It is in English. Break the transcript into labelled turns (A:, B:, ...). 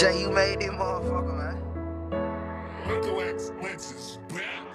A: Jay, you made it, motherfucker, man.
B: Michael X Lenses back.